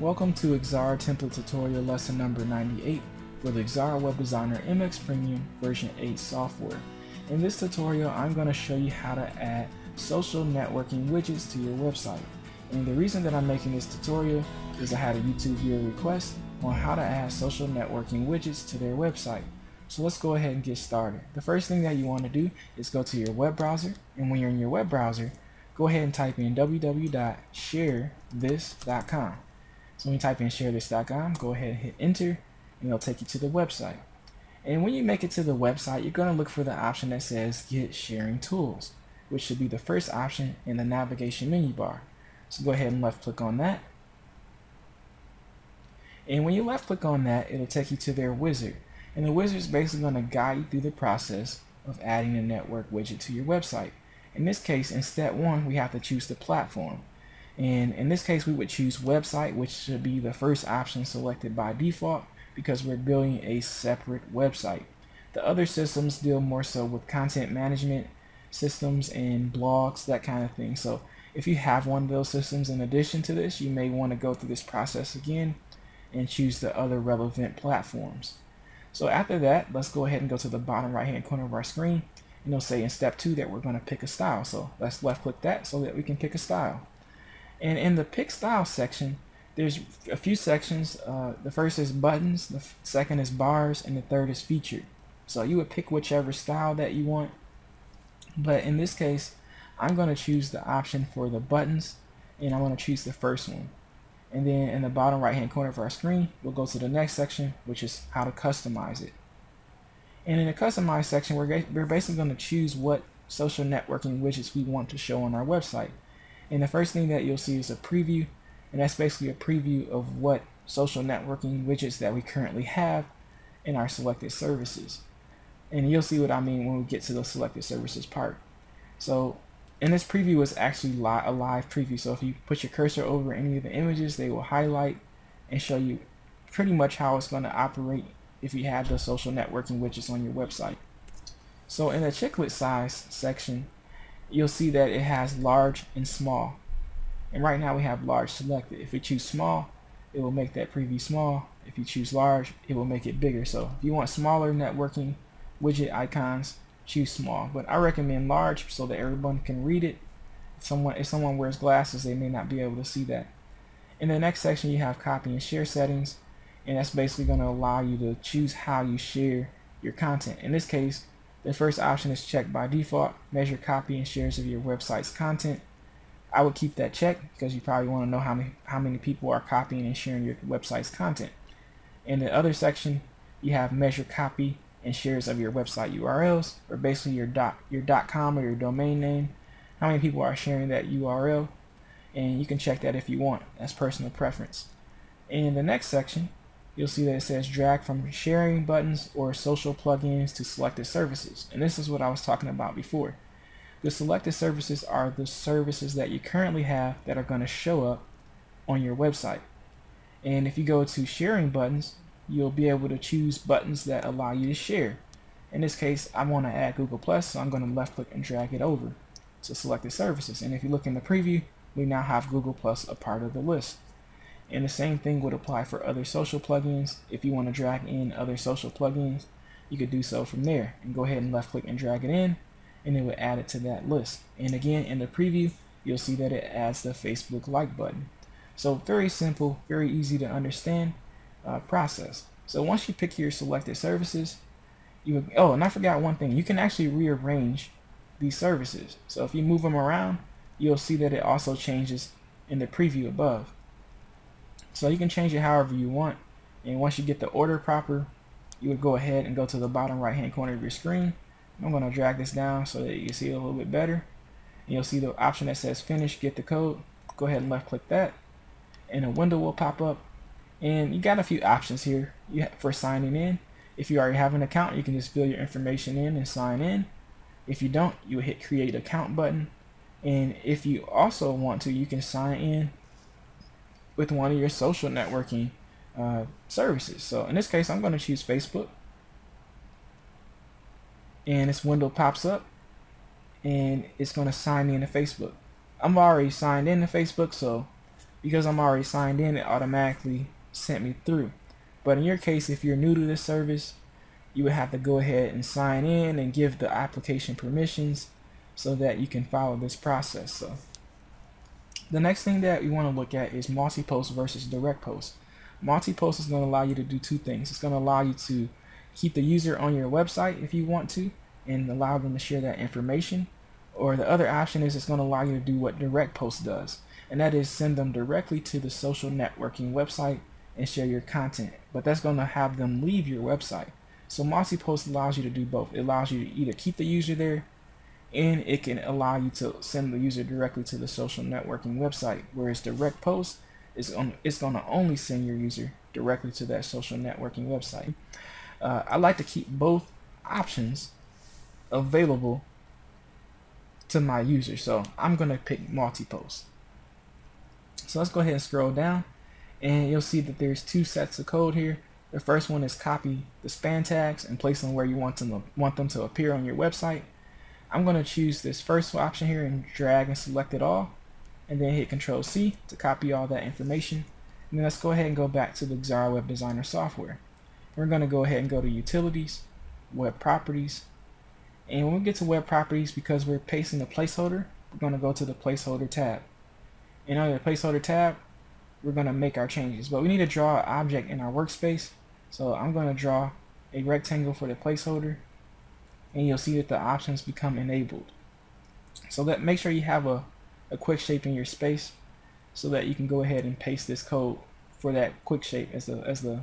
Welcome to Xara Template Tutorial lesson number 98 for the Xara Web Designer MX Premium version 8 software. In this tutorial, I'm going to show you how to add social networking widgets to your website. And the reason that I'm making this tutorial is I had a YouTube viewer request on how to add social networking widgets to their website. So let's go ahead and get started. The first thing that you want to do is go to your web browser, and when you're in your web browser, go ahead and type in www.sharethis.com. So when you type in sharethis.com, go ahead and hit enter and it'll take you to the website. And when you make it to the website, you're going to look for the option that says get sharing tools, which should be the first option in the navigation menu bar. So go ahead and left click on that. And when you left click on that, it'll take you to their wizard. And the wizard is basically going to guide you through the process of adding a network widget to your website. In this case, in step one, we have to choose the platform. And in this case, we would choose website, which should be the first option selected by default because we're building a separate website. The other systems deal more so with content management systems and blogs, that kind of thing. So if you have one of those systems in addition to this, you may want to go through this process again and choose the other relevant platforms. So after that, let's go ahead and go to the bottom right hand corner of our screen. And it'll say in step two that we're going to pick a style. So let's left click that so that we can pick a style. And in the pick style section, there's a few sections. Uh, the first is buttons, the second is bars, and the third is featured. So you would pick whichever style that you want. But in this case, I'm going to choose the option for the buttons, and I'm going to choose the first one. And then in the bottom right hand corner of our screen, we'll go to the next section, which is how to customize it. And in the customize section, we're, we're basically going to choose what social networking widgets we want to show on our website. And the first thing that you'll see is a preview, and that's basically a preview of what social networking widgets that we currently have in our selected services. And you'll see what I mean when we get to the selected services part. So and this preview is actually li a live preview. So if you put your cursor over any of the images, they will highlight and show you pretty much how it's going to operate if you have the social networking widgets on your website. So in the chiclet size section, you'll see that it has large and small. And right now we have large selected. If we choose small, it will make that preview small. If you choose large, it will make it bigger. So if you want smaller networking widget icons, choose small. But I recommend large so that everyone can read it. If someone, if someone wears glasses, they may not be able to see that. In the next section, you have copy and share settings. And that's basically going to allow you to choose how you share your content. In this case, the first option is checked by default, measure copy and shares of your website's content. I would keep that checked because you probably want to know how many how many people are copying and sharing your website's content. In the other section, you have measure copy and shares of your website URLs, or basically your dot your dot .com or your domain name. How many people are sharing that URL? And you can check that if you want. That's personal preference. In the next section, you'll see that it says drag from sharing buttons or social plugins to selected services. And this is what I was talking about before. The selected services are the services that you currently have that are going to show up on your website. And if you go to sharing buttons, you'll be able to choose buttons that allow you to share. In this case, I want to add Google Plus, so I'm going to left click and drag it over to selected services. And if you look in the preview, we now have Google Plus a part of the list. And the same thing would apply for other social plugins. If you want to drag in other social plugins, you could do so from there and go ahead and left click and drag it in and it would add it to that list. And again, in the preview, you'll see that it adds the Facebook like button. So very simple, very easy to understand uh, process. So once you pick your selected services, you would, oh, and I forgot one thing. You can actually rearrange these services. So if you move them around, you'll see that it also changes in the preview above. So you can change it however you want. And once you get the order proper, you would go ahead and go to the bottom right hand corner of your screen. I'm going to drag this down so that you see it a little bit better. And you'll see the option that says finish, get the code. Go ahead and left click that. And a window will pop up. And you got a few options here for signing in. If you already have an account, you can just fill your information in and sign in. If you don't, you hit create account button. And if you also want to, you can sign in with one of your social networking uh, services. So in this case, I'm going to choose Facebook. And this window pops up and it's going to sign me into Facebook. I'm already signed in to Facebook, so because I'm already signed in, it automatically sent me through. But in your case, if you're new to this service, you would have to go ahead and sign in and give the application permissions so that you can follow this process. So the next thing that we want to look at is multi-post versus direct post. Multi-post is going to allow you to do two things. It's going to allow you to keep the user on your website if you want to and allow them to share that information. Or the other option is it's going to allow you to do what direct post does, and that is send them directly to the social networking website and share your content. But that's going to have them leave your website. So multi-post allows you to do both. It allows you to either keep the user there and it can allow you to send the user directly to the social networking website. Whereas direct post is on, it's going to only send your user directly to that social networking website. Uh, I like to keep both options available to my user. So I'm going to pick multi-post. So let's go ahead and scroll down and you'll see that there's two sets of code here. The first one is copy the span tags and place them where you want them to, want them to appear on your website. I'm going to choose this first option here and drag and select it all and then hit control C to copy all that information. And then let's go ahead and go back to the Xara Web Designer software. We're going to go ahead and go to utilities, web properties. And when we get to web properties because we're pasting the placeholder we're going to go to the placeholder tab. And under the placeholder tab we're going to make our changes. But we need to draw an object in our workspace. So I'm going to draw a rectangle for the placeholder and you'll see that the options become enabled. So that make sure you have a, a quick shape in your space so that you can go ahead and paste this code for that quick shape as the as the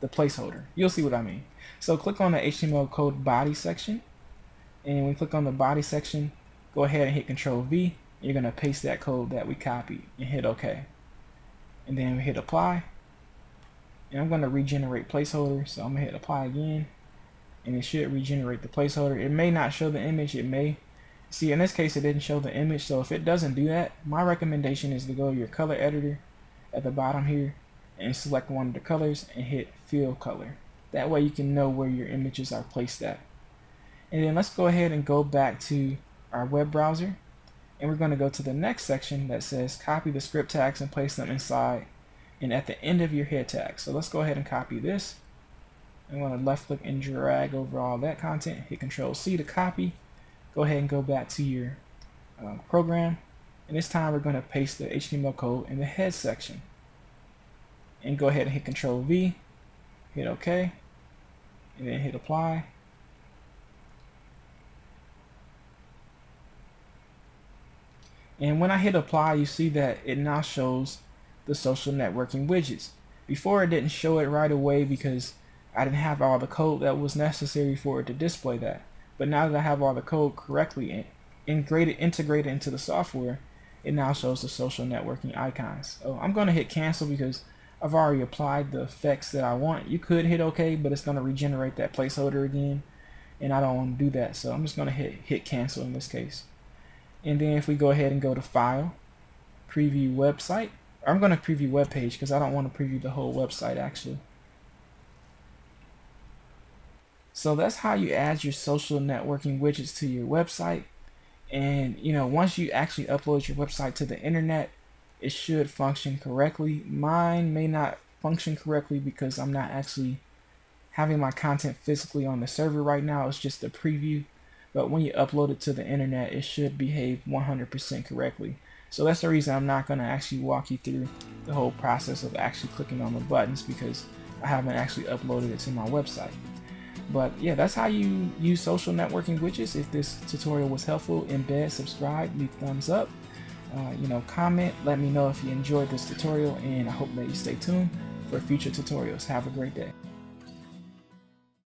the placeholder. You'll see what I mean. So click on the HTML code body section and when you click on the body section go ahead and hit control V you're gonna paste that code that we copied and hit OK and then we hit apply and I'm gonna regenerate placeholder so I'm gonna hit apply again and it should regenerate the placeholder. It may not show the image, it may. See, in this case, it didn't show the image, so if it doesn't do that, my recommendation is to go to your color editor at the bottom here and select one of the colors and hit fill color. That way you can know where your images are placed at. And then let's go ahead and go back to our web browser and we're going to go to the next section that says copy the script tags and place them inside and at the end of your head tag. So let's go ahead and copy this I'm going to left click and drag over all that content. Hit Control C to copy. Go ahead and go back to your uh, program. And this time we're going to paste the HTML code in the head section. And go ahead and hit Control V. Hit OK. And then hit Apply. And when I hit apply, you see that it now shows the social networking widgets. Before it didn't show it right away because I didn't have all the code that was necessary for it to display that. But now that I have all the code correctly integrated, integrated into the software, it now shows the social networking icons. So I'm going to hit cancel because I've already applied the effects that I want. You could hit OK, but it's going to regenerate that placeholder again. And I don't want to do that. So I'm just going to hit, hit cancel in this case. And then if we go ahead and go to File, Preview Website, I'm going to preview web page because I don't want to preview the whole website actually. So that's how you add your social networking widgets to your website. And you know, once you actually upload your website to the internet, it should function correctly. Mine may not function correctly because I'm not actually having my content physically on the server right now. It's just a preview. But when you upload it to the internet, it should behave 100% correctly. So that's the reason I'm not going to actually walk you through the whole process of actually clicking on the buttons because I haven't actually uploaded it to my website. But yeah, that's how you use social networking widgets. If this tutorial was helpful, embed, subscribe, leave thumbs up. Uh, you know, comment, let me know if you enjoyed this tutorial, and I hope that you stay tuned for future tutorials. Have a great day.